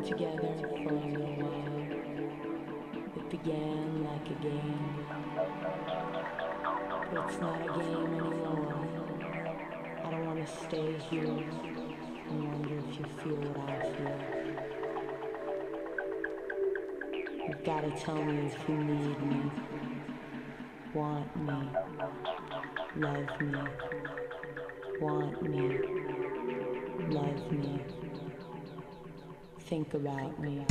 been together for a little while. It began like a game, but it's not a game anymore. I don't want to stay here and wonder if you feel what I feel. You've got to tell me if you need me, want me, love me, want me, love me think about me.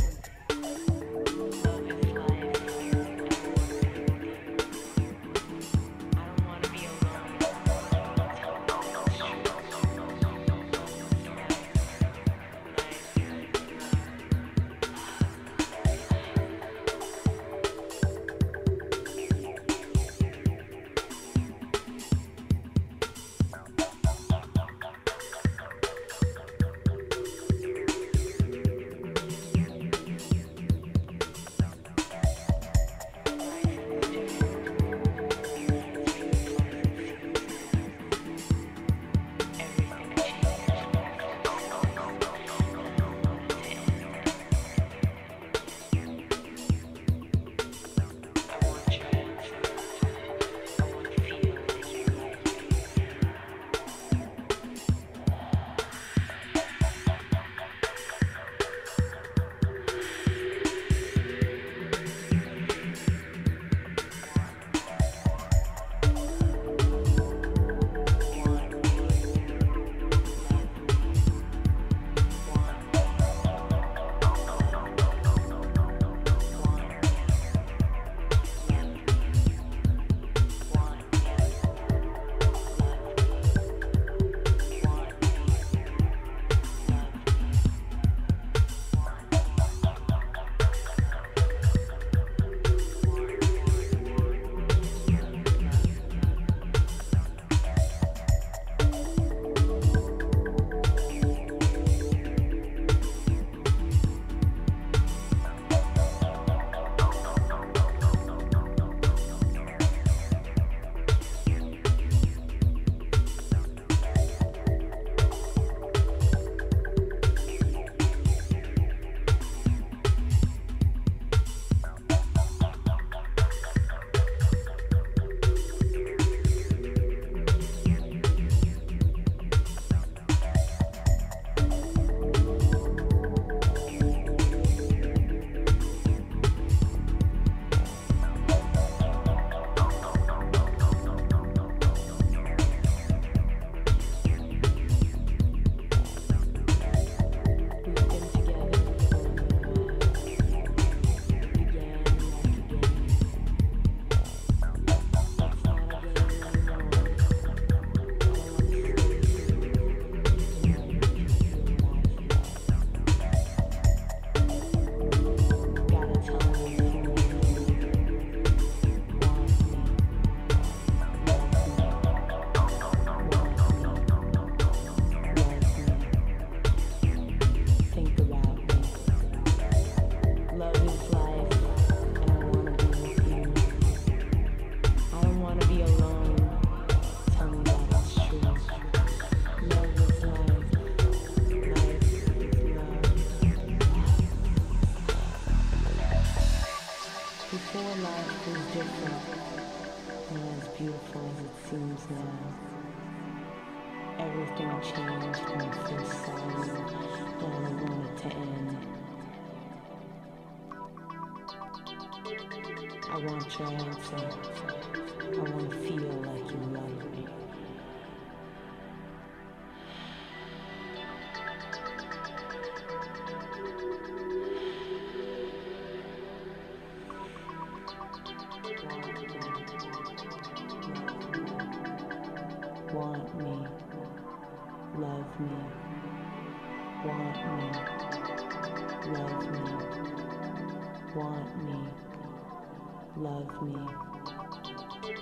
love me,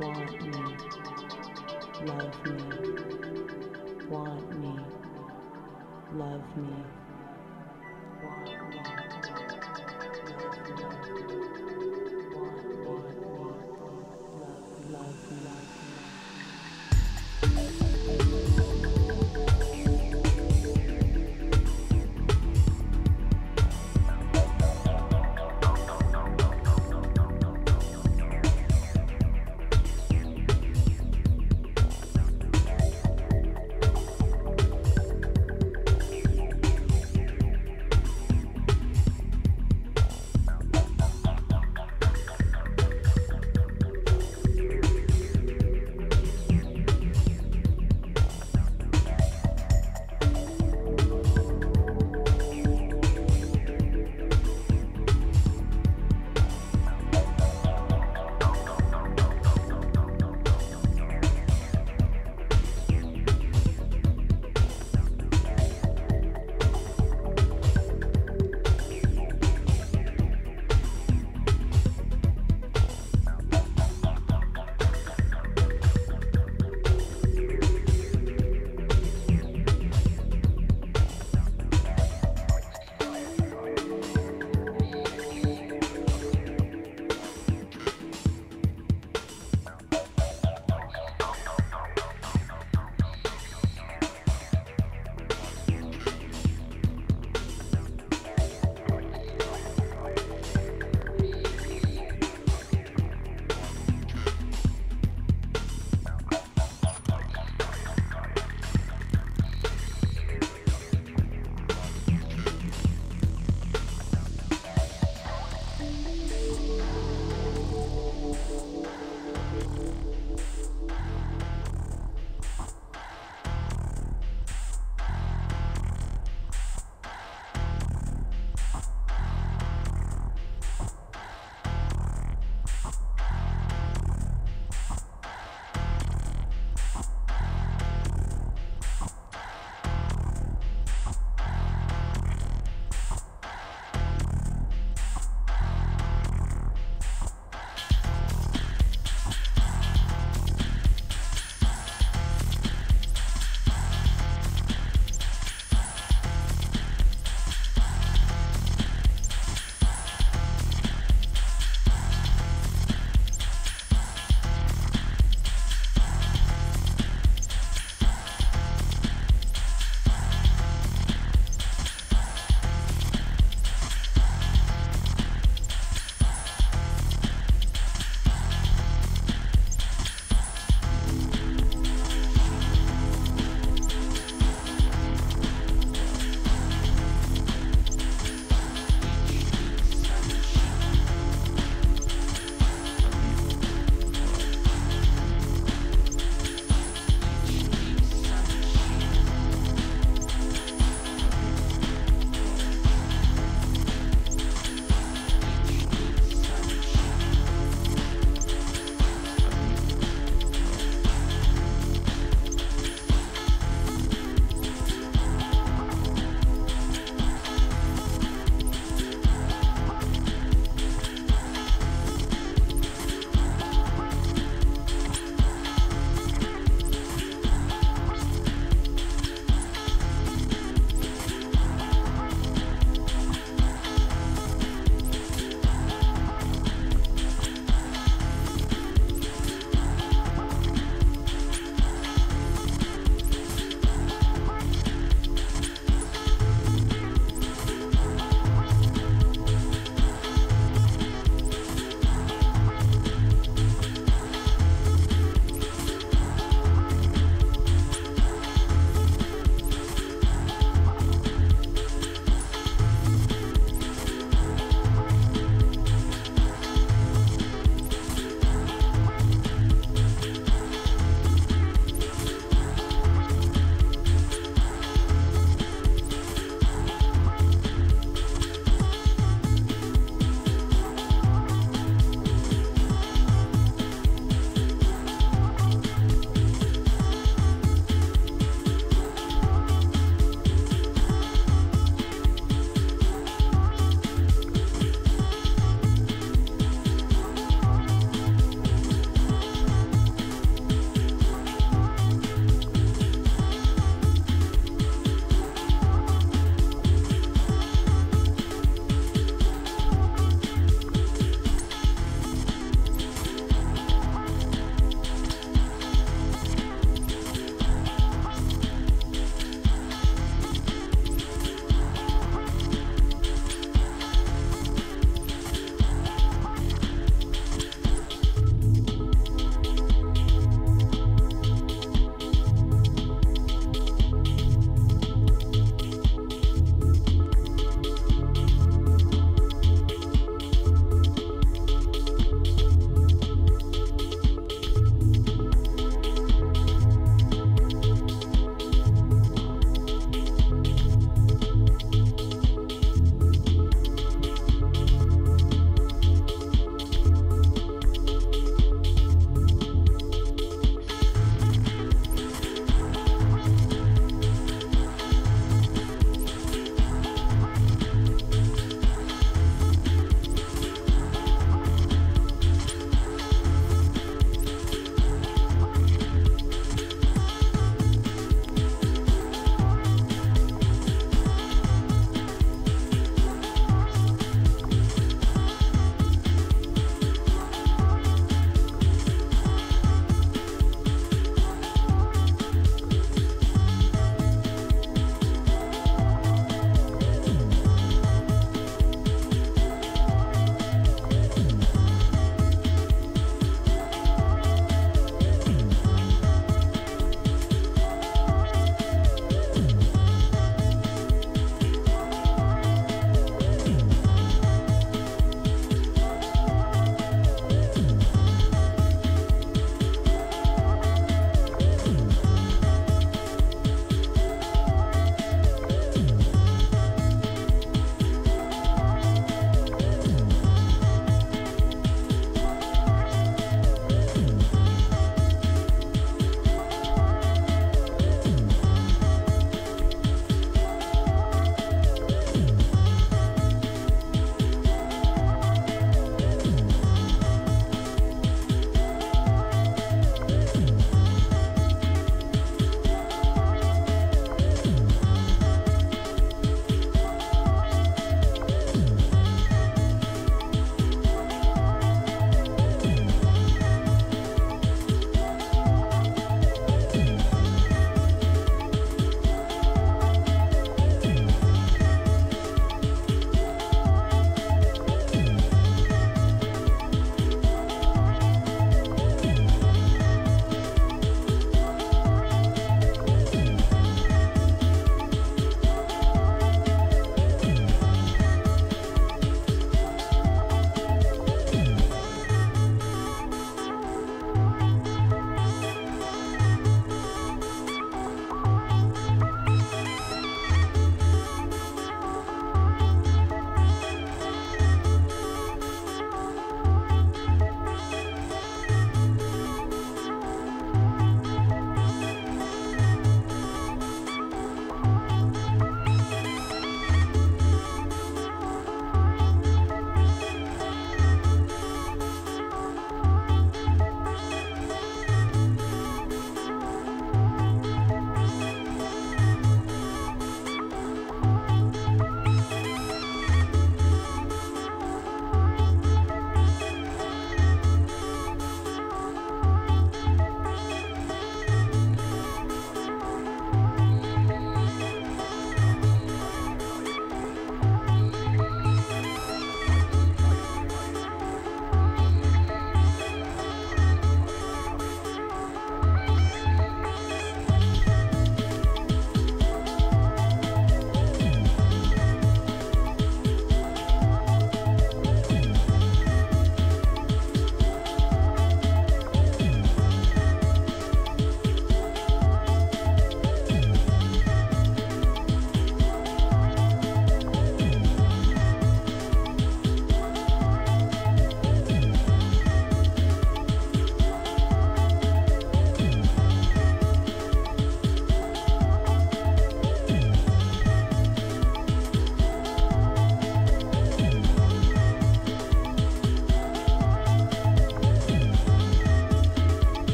want me, love me, want me, love me, want me, love me.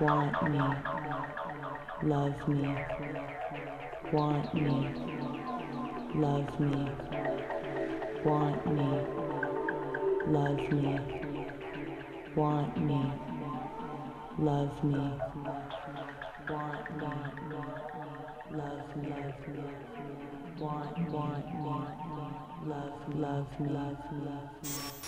want me, love me, want me, love me, want me, love me, want me, love me, want me, love me, want, want me, love, love, love, love me.